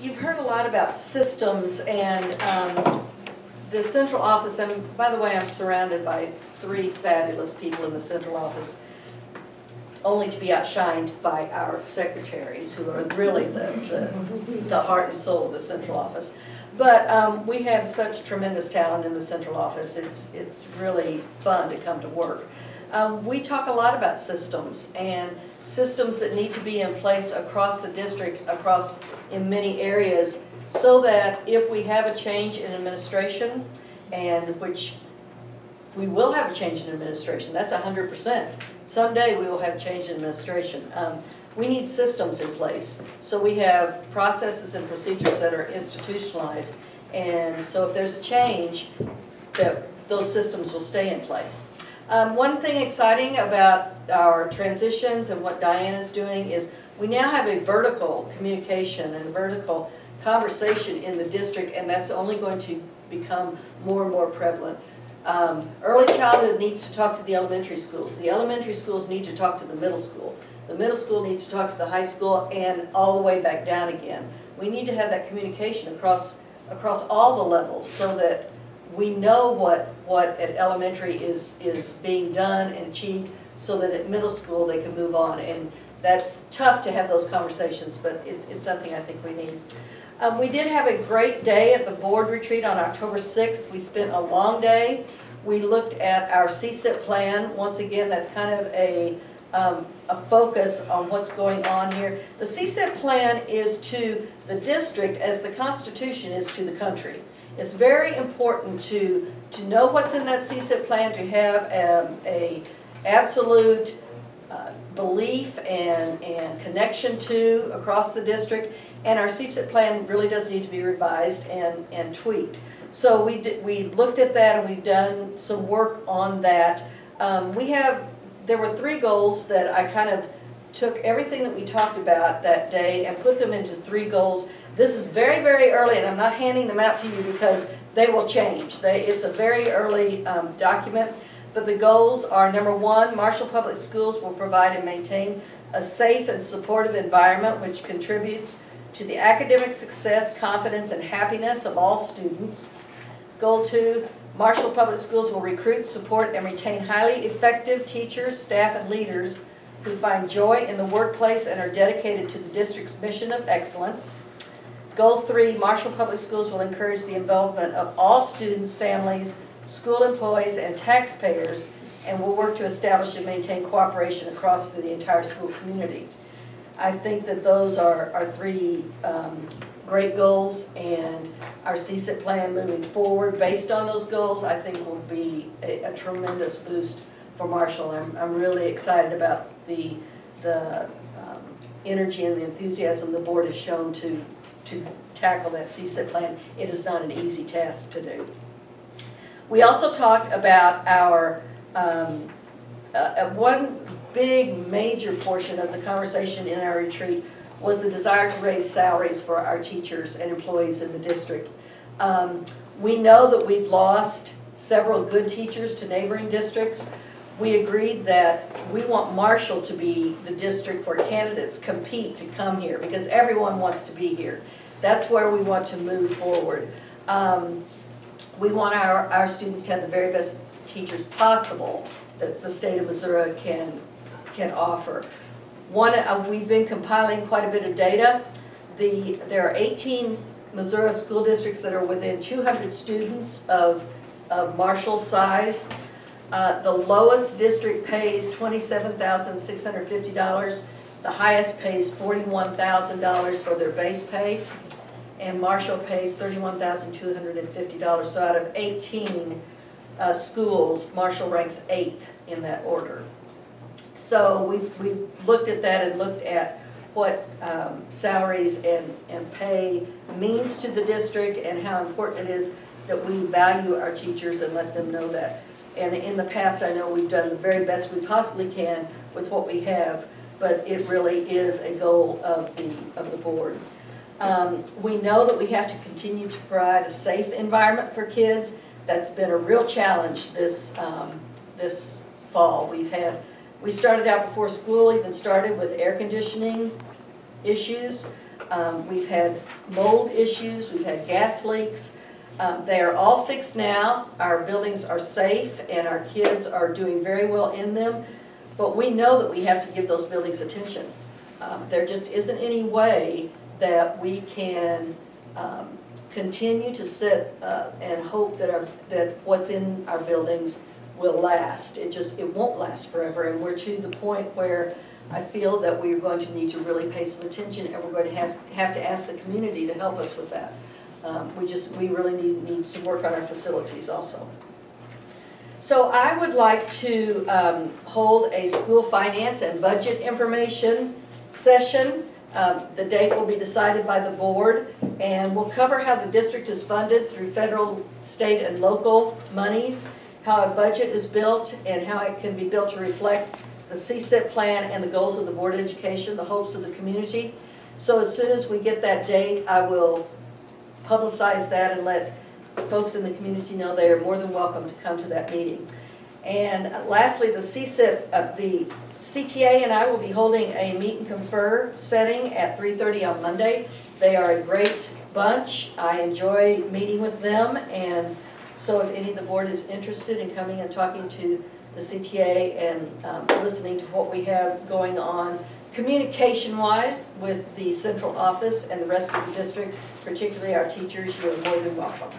You've heard a lot about systems and um, the central office, and by the way, I'm surrounded by three fabulous people in the central office, only to be outshined by our secretaries, who are really the, the, the heart and soul of the central office. But um, we have such tremendous talent in the central office, it's, it's really fun to come to work. Um, we talk a lot about systems and systems that need to be in place across the district, across in many areas, so that if we have a change in administration, and which we will have a change in administration, that's hundred percent. Someday we will have change in administration. Um, we need systems in place. So we have processes and procedures that are institutionalized. And so if there's a change, that those systems will stay in place. Um, one thing exciting about our transitions and what Diane is doing is we now have a vertical communication and vertical conversation in the district, and that's only going to become more and more prevalent. Um, early childhood needs to talk to the elementary schools. The elementary schools need to talk to the middle school. The middle school needs to talk to the high school and all the way back down again. We need to have that communication across across all the levels so that we know what, what at elementary is, is being done and achieved so that at middle school they can move on. And that's tough to have those conversations, but it's, it's something I think we need. Um, we did have a great day at the board retreat on October 6th. We spent a long day. We looked at our CSIP plan. Once again, that's kind of a, um, a focus on what's going on here. The CSIP plan is to the district as the Constitution is to the country. It's very important to, to know what's in that CSIP plan, to have um, a absolute uh, belief and, and connection to across the district. And our CSIP plan really does need to be revised and, and tweaked. So we, did, we looked at that and we've done some work on that. Um, we have, there were three goals that I kind of took everything that we talked about that day and put them into three goals this is very, very early, and I'm not handing them out to you because they will change. They, it's a very early um, document, but the goals are number one, Marshall Public Schools will provide and maintain a safe and supportive environment which contributes to the academic success, confidence, and happiness of all students. Goal two, Marshall Public Schools will recruit, support, and retain highly effective teachers, staff, and leaders who find joy in the workplace and are dedicated to the district's mission of excellence. Goal three, Marshall Public Schools will encourage the involvement of all students, families, school employees, and taxpayers, and will work to establish and maintain cooperation across the entire school community. I think that those are our three um, great goals, and our CSIP plan moving forward based on those goals, I think will be a, a tremendous boost for Marshall. I'm, I'm really excited about the, the um, energy and the enthusiasm the board has shown to to tackle that CSIP plan. It is not an easy task to do. We also talked about our, um, uh, uh, one big major portion of the conversation in our retreat was the desire to raise salaries for our teachers and employees in the district. Um, we know that we've lost several good teachers to neighboring districts. We agreed that we want Marshall to be the district where candidates compete to come here because everyone wants to be here. That's where we want to move forward. Um, we want our, our students to have the very best teachers possible that the state of Missouri can, can offer. One, uh, we've been compiling quite a bit of data. The, there are 18 Missouri school districts that are within 200 students of, of Marshall size. Uh, the lowest district pays $27,650. The highest pays $41,000 for their base pay and Marshall pays $31,250. So out of 18 uh, schools, Marshall ranks eighth in that order. So we've, we've looked at that and looked at what um, salaries and, and pay means to the district and how important it is that we value our teachers and let them know that. And in the past, I know we've done the very best we possibly can with what we have, but it really is a goal of the, of the board. Um, we know that we have to continue to provide a safe environment for kids. That's been a real challenge this, um, this fall. We've had, we started out before school even started with air conditioning issues. Um, We've had mold issues, we've had gas leaks. Um, They are all fixed now. Our buildings are safe and our kids are doing very well in them. But we know that we have to give those buildings attention. Um, There just isn't any way that we can um, continue to sit uh, and hope that our, that what's in our buildings will last. It just, it won't last forever, and we're to the point where I feel that we're going to need to really pay some attention, and we're going to has- have to ask the community to help us with that. Um, We just, we really need, need to work on our facilities also. So I would like to um, hold a school finance and budget information session. Um, The date will be decided by the board, and we'll cover how the district is funded through federal, state, and local monies, how a budget is built, and how it can be built to reflect the CSIP plan and the goals of the Board of Education, the hopes of the community. So as soon as we get that date, I will publicize that and let folks in the community know they are more than welcome to come to that meeting. And lastly, the CSIP, uh, the CTA and I will be holding a meet and confer setting at 3:30 on Monday. They are a great bunch. I enjoy meeting with them, and so if any of the board is interested in coming and talking to the CTA and um, listening to what we have going on communication-wise with the central office and the rest of the district, particularly our teachers, you are more than welcome.